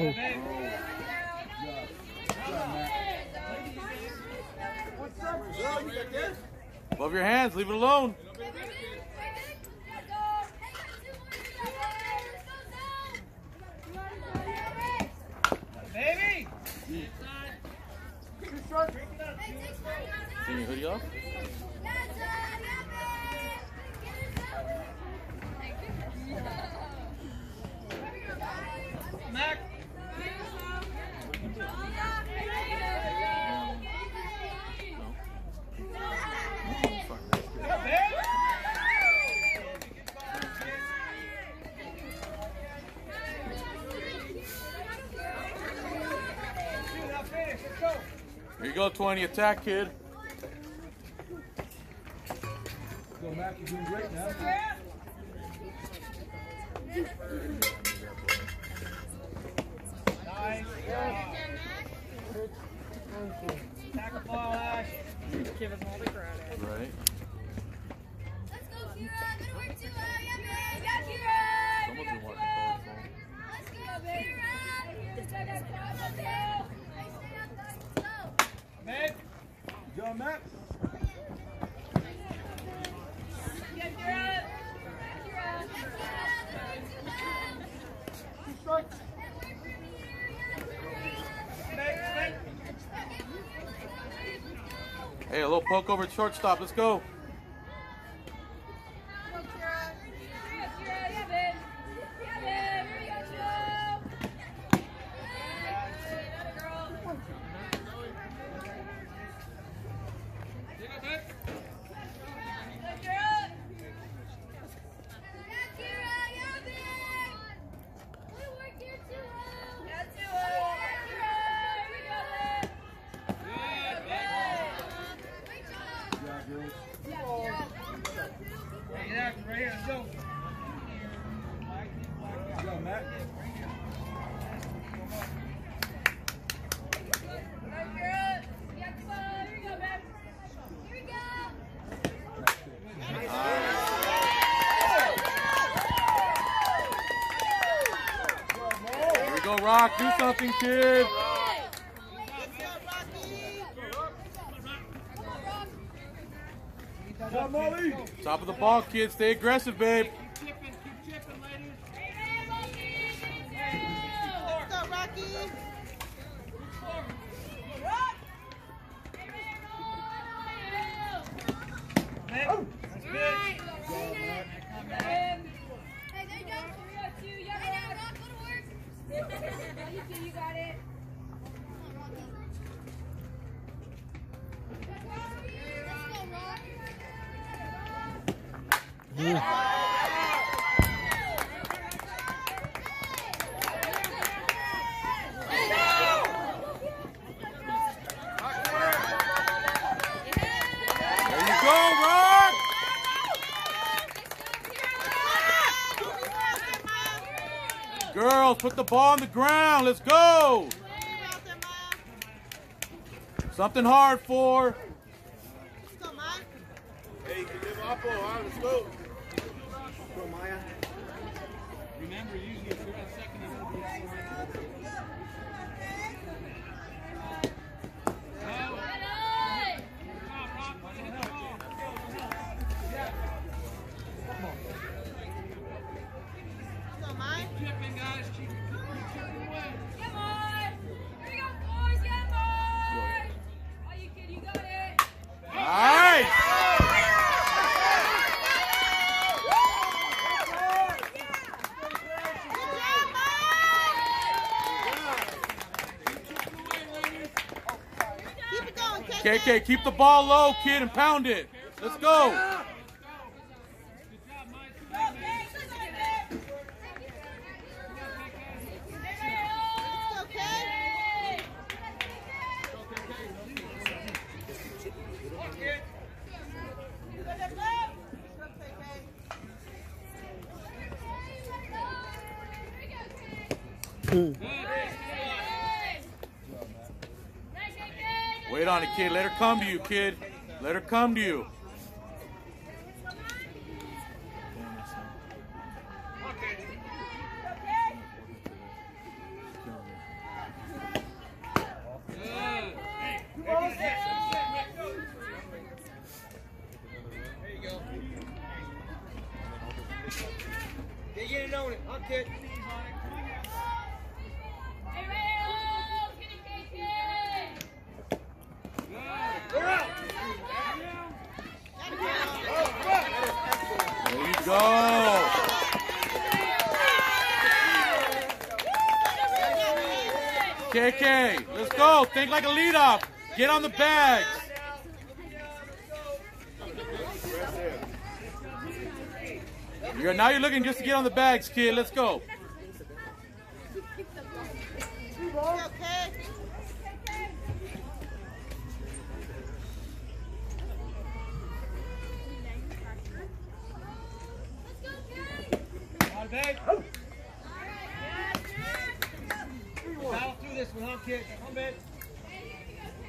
Oh. Above your hands, leave it alone. Baby! Take your hoodie off. Mac! Here you go, 20. Attack, kid. Go, Mac, you're doing great now. Nice. Tackle ball, Ash. Give us all the credit. Right. Let's go, Kira. Good work, too. Yeah, babe. Yeah, Kira. Someone's been watching. Let's go. Kira. Let's go, guys. Come on, Bill. Hey, stay outside. Let's Kira. Snake, snake. Hey, a little poke over at shortstop. Let's. Go, Kira. Yeah, Kira. Yeah, babe. Yeah, babe. Here you go, Joe. Yeah, good. Atta girl. Go, Kira. Yeah, Kira. Yeah, babe. Good work here, too. Yeah, too. Yeah, Kira. Here we go, babe. Good, good. Great job. Good job, girls. Yeah, Kira. Hey, yeah, right here. Let's go. Good job, Mac. Here we go, Rock. Something, kid. Top of the ball, kid. Stay aggressive, babe. Put the ball on the ground. Let's go. Something hard for. Hey, give Apple. All right, let's go. Go, Maya. Remember, usually if you're on second, KK, keep the ball low, kid, and pound it. Let's go. Hmm. Wait on it, kid. Let her come to you, kid. Let her come to you. zone it. Hot kick. Hey, Rayo, get it, KK. We're out. There you go. KK, let's go. Think like a lead off. Get on the bags. You're, now you're looking just to get on the bags, kid. Let's go. Okay. Let's go, Kay. Out of bag. Battle through this one. Hot kick. Home bag. Okay,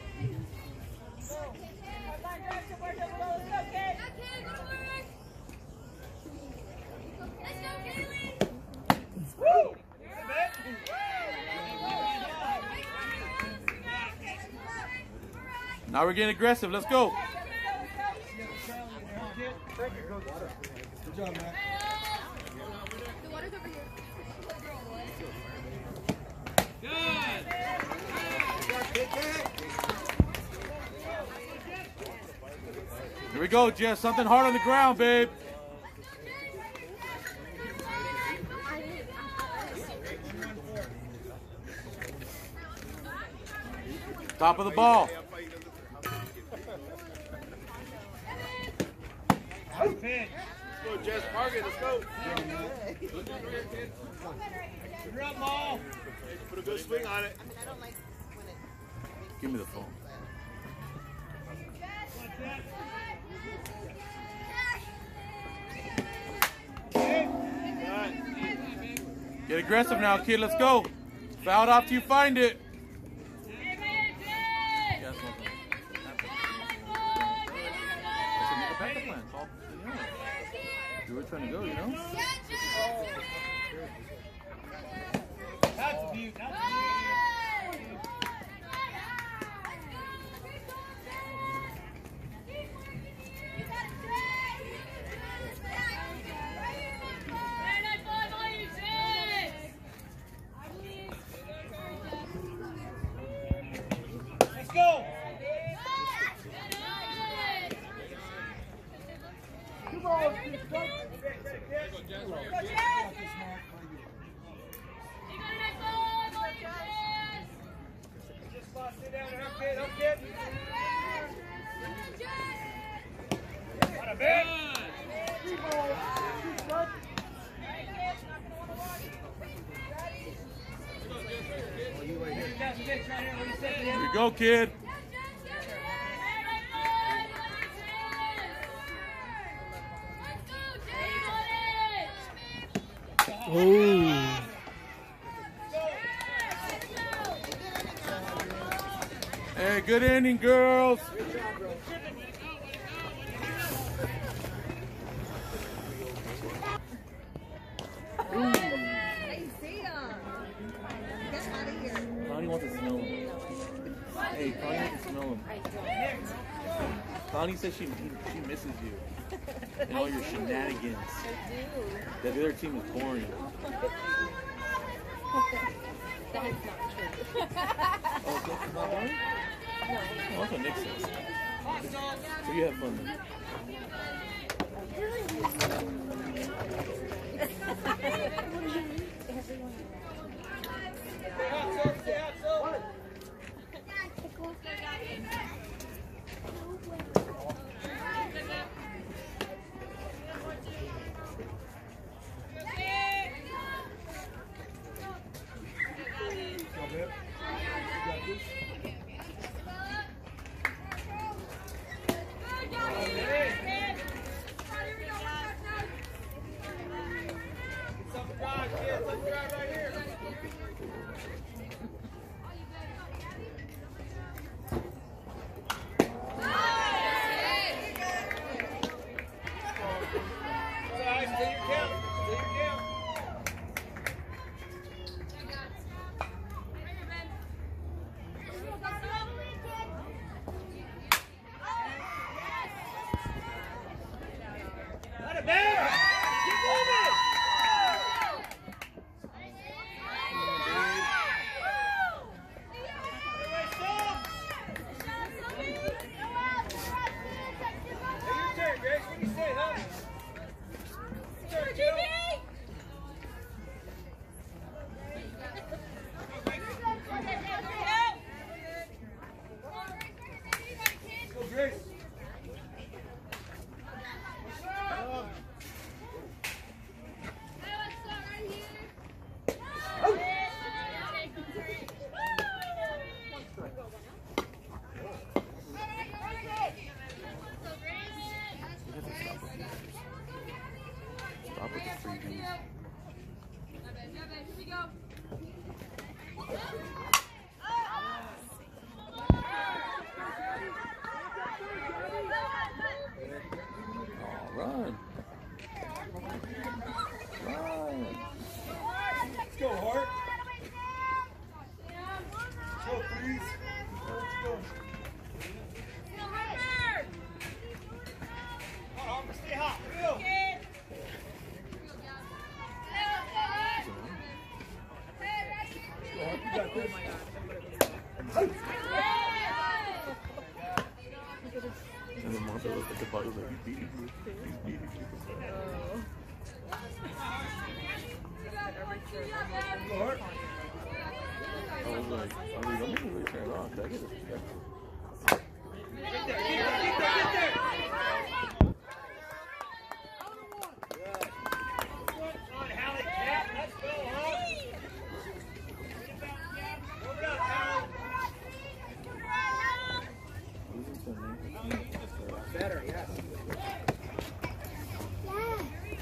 go to work. Let's go, Kaylee. Now we're getting aggressive. Let's go. Good job, man. Go, Jess. Something hard on the ground, babe. Top of the ball. Go, Jess. Target. Let's go. You're up, ball. Put a good swing on it. I don't like when it. Give me the aggressive now, kid. Let's go. Fouled off till you find it. You were trying to go, you know? Kid. Oh. Hey, good inning, girls. Hey, see ya. Get out of here. Connie wants to smell him. Hey, Connie wants to smell him. Connie says she she misses you and all your shenanigans. That the other team is boring. That is not true. Oh, it's not boring? No. Oh, that's what Nick says. So you have fun then. Yeah.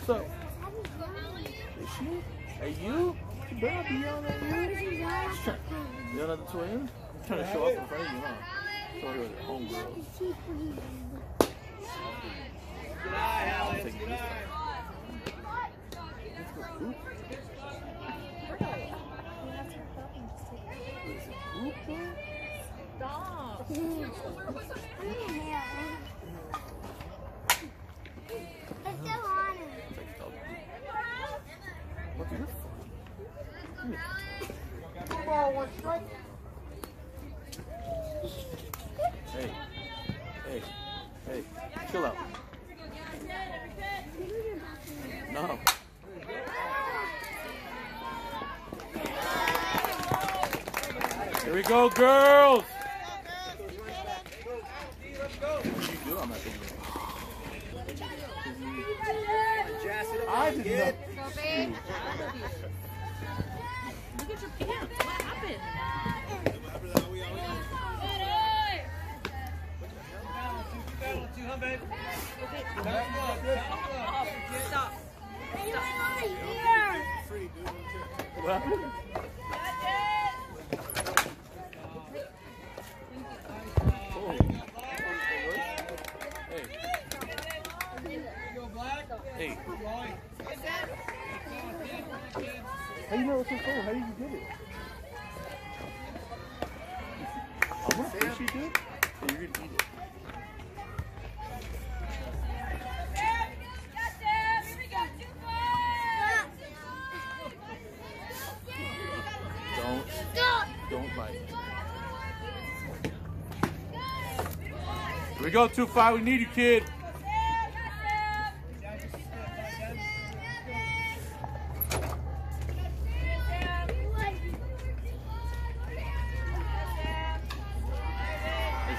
What's up? Is she? Hey, you? Better be yelling at you. Yelling at the twin? Trying to show off in front of you, huh? Show her the homegirl. Good eye. It's good eye. What's your Hey, hey, hey, chill out. No. Here we go, girls. What do you do on that thing? I did not. Look at your pants. What happened? Battle two, huh, babe? Battle up, battle up. Stop. What happened? Oh. Hey, Go black. hey. How you know it's so cold? How did you get it? I'm gonna push you, dude. You're gonna eat it. Don't, don't bite. We go, 2-5. We need you, kid.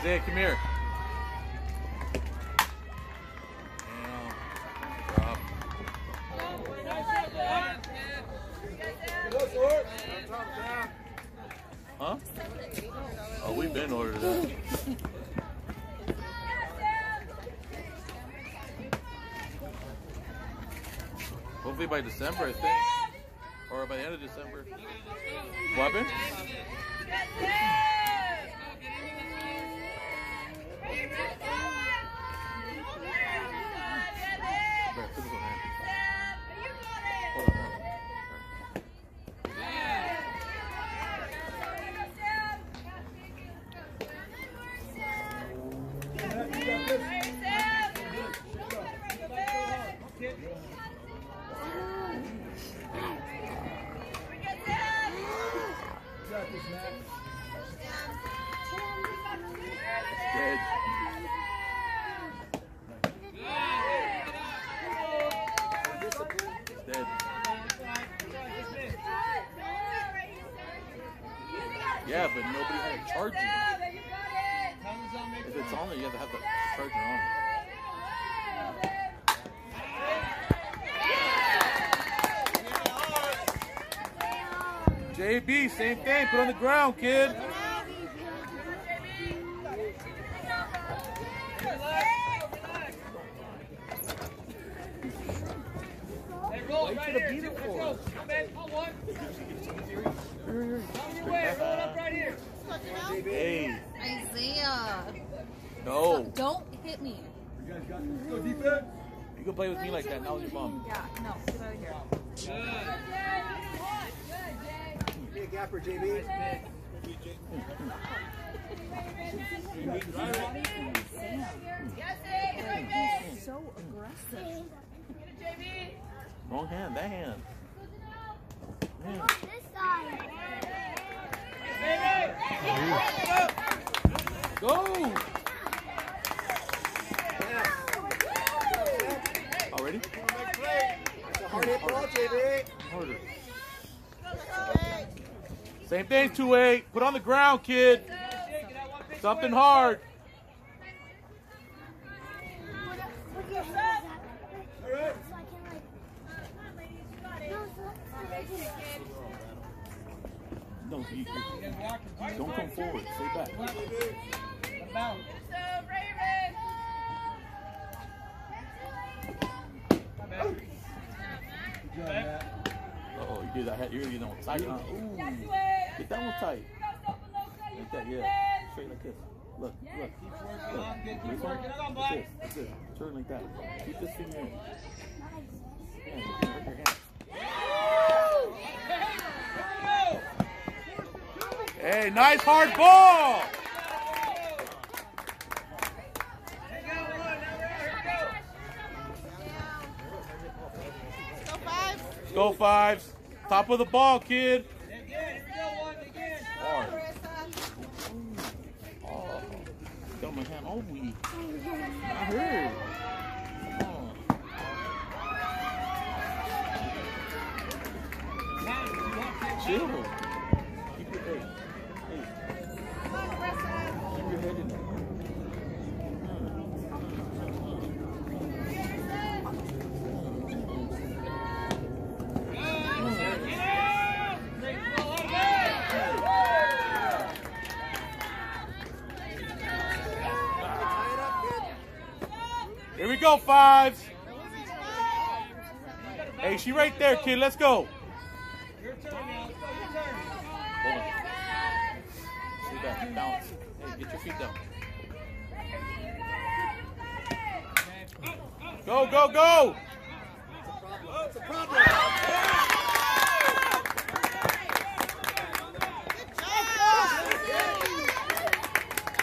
Isaiah, come here. Huh? Oh, we've been ordered that. Hopefully by December, I think. Or by the end of December. Weapon? Right, physical hand. Hold on, hold on. Got this, Matt. Dead. Dead. Yeah, but nobody had it charging. If it's on there, you have to have the charger on. JB, same thing. Put on the ground, kid. Hey, roll, right here. Let's go. Come in. Come one. Here, here. Come your way. Roll it up right here. Hey, Isaiah. no. Don't hit me. Go defense. You can play with me like that. Now with your mom. Yeah, no, get out of here. Good. Big gapper, JB. So aggressive. Wrong hand. That hand. Go. Already? Hard hit ball, JB. Harder. Same thing, 2-8. Put on the ground, kid. Something hard. No, you, you, don't come forward. Stay back. Bounce. Good job, Matt. Uh-oh, you did that. You're getting that one tight, huh? Ooh. Get that one tight. Like that, yeah. Straight like this. Look, look. Look. on, good. Keep working it on, Like boy. this. Like this. Turn like that. Keep this finger in. Yeah, hand. Hey, nice hard ball. Let's go fives. Top of the ball, kid. Again, here we go, one, again. Hard. Oh, my hand all weak. I heard. Chill. Go, oh fives. Hey, she right there, kid. Let's go. Your turn now. Go, your turn. Hold on. Back. Bounce. Hey, get your feet down. Go, go, go. It's a problem.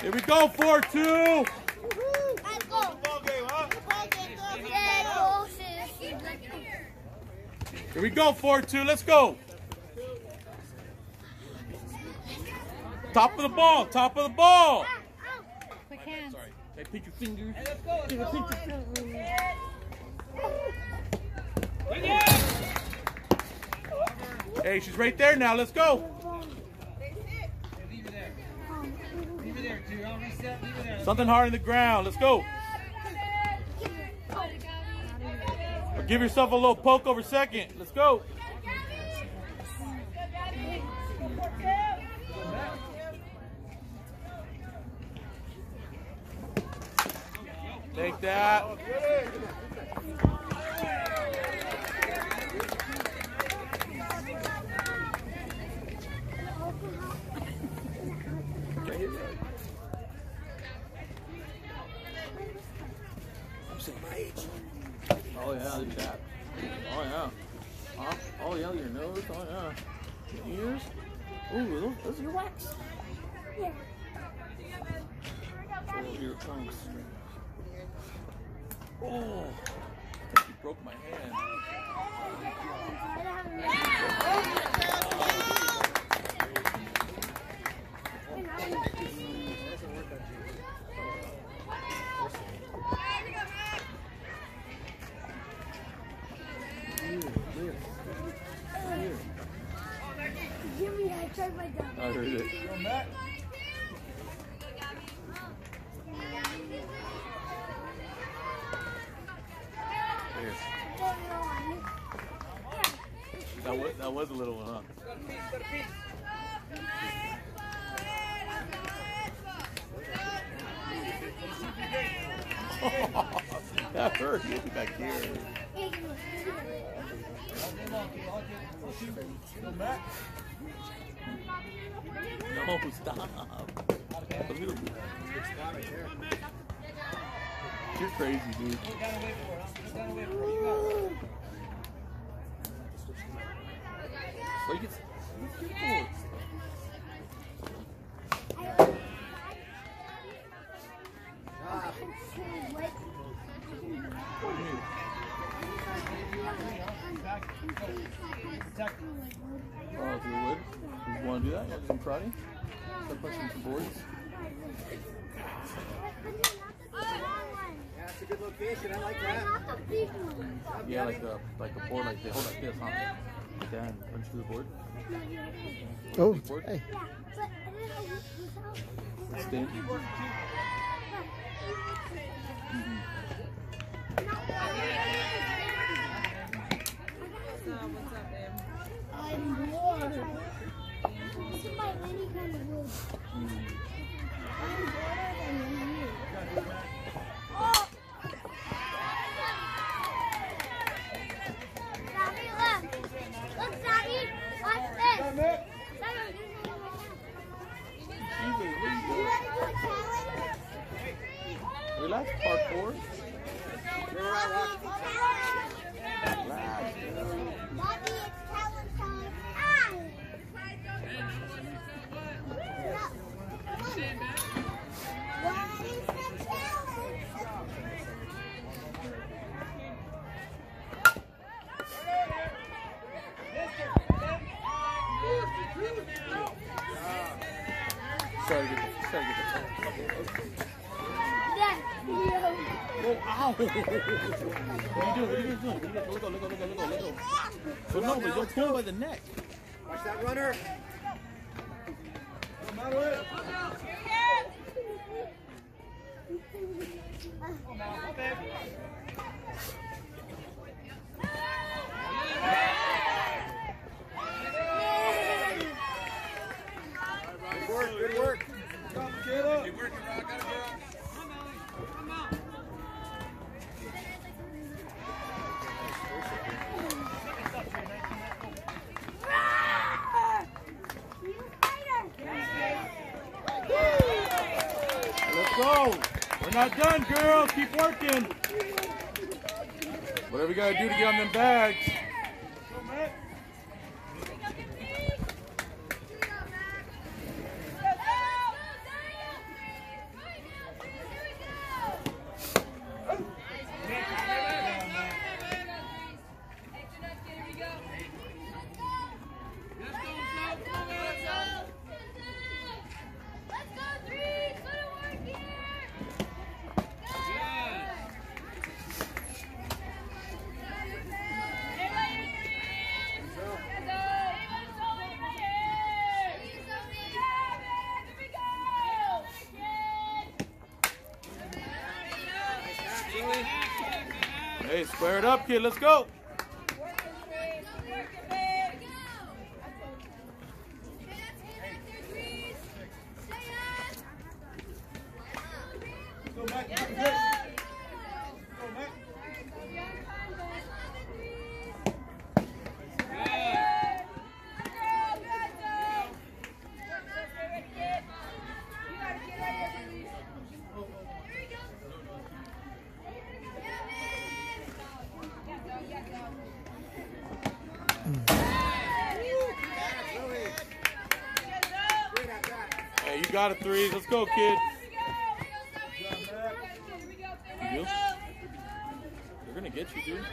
Here we go, 4-2. Here we go, 4-2. Let's go. Top of the ball. Top of the ball. Quick hands. Sorry. Hey, pick your fingers. Hey, let's go. Let's go. pick your fingers. Hey, she's right there now. Let's go. Hey, leave it there. Leave it there, dude. I'll reset. Leave it there. Something hard in the ground. Let's go. Give yourself a little poke over second. Go. Take that. Oh yeah, look at that. Oh yeah. Huh? Oh yeah, your nose. Oh yeah. Your ears. Ooh, those, those are your wax. Oh, your tongues. Oh, I think you broke my hand. I heard it. Here. That was that was a little one, huh? that hurt. Look back here. No, stop. You're crazy, dude. Look down and wait for it. huh? Look down and wait for it. You got it. Well, you get, you get Oh, if you would. You want to do that? You want to do some karate? Start punching some boards? Yeah, it's a good location. I like that. Yeah, like a, like a board like this. Hold like this, huh? Like that punch through the board. Oh, Board? hey. Stand. Mm. I'm bored. This is my any kind of wood. I'm bored than you. Oh! Daddy, look. Look, Daddy. Watch this. Daddy, Easy, what are you you doing? want to do a challenge? Relax, What are you doing? What are you doing? Let go, let go, let go, let go, let go. But no, but don't pull by the neck. Watch that runner. Not done, girls. Keep working. Whatever you gotta do to get on them bags. Hey, square it up, kid. Let's go. Hey, you got a three. Let's go, kid. You do? They're gonna get you, dude.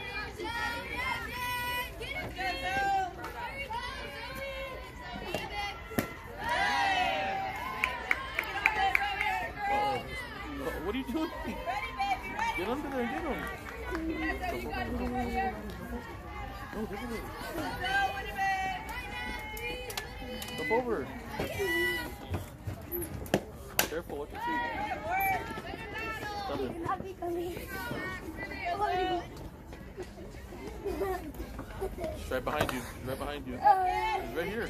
Oh, what are you doing? Get under there, get him. No, get over Jump over. Careful, watch your feet. Stop it. It's right behind you. It's right behind you. It's right here.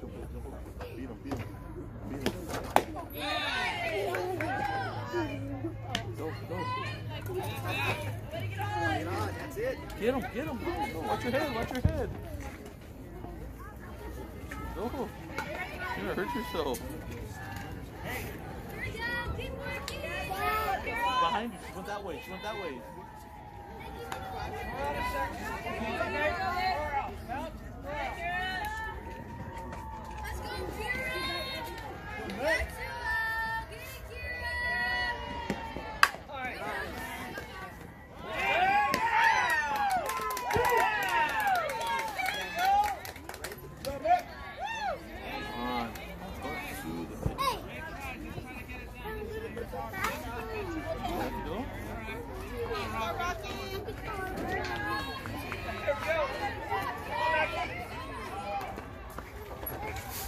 Jump over, jump over. Beat him, beat him. Beat him. Get him, get him. Go, go. Watch your head, watch your head. Go. You're gonna hurt yourself. Behind you. She went that way. She went that way. Let's go, Kira! Get Kira! Get Kira! Come on. Let's do the pitch. There you go.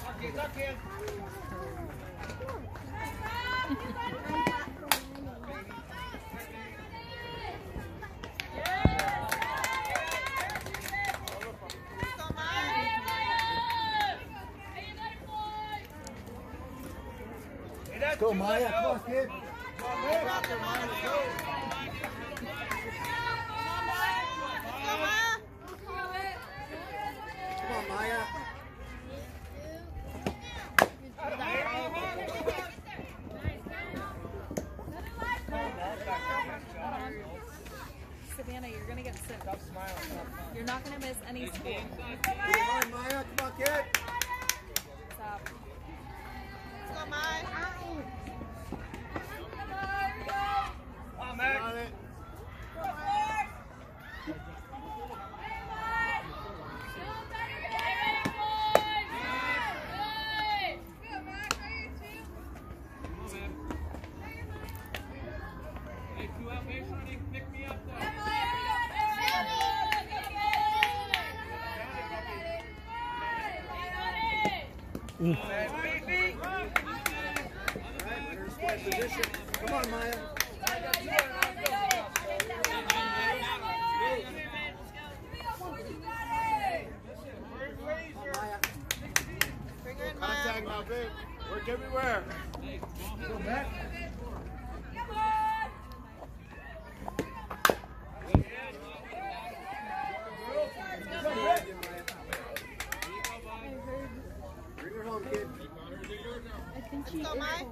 Duck in, duck in. Hey, that's Go, two, Maya. let's Come go. on, kid. Come on, Maya. Savannah, you're gonna get sick. Stop smiling. You're not gonna miss any school. Come on, Maya. Come on, kid. Stop. Come on, Max. On it. Hey, two out, make sure they pick me up though. Beat, beat. Runner's. Come on, Maya. Maya. Contact now, big. Work everywhere. Bring her home, kid. I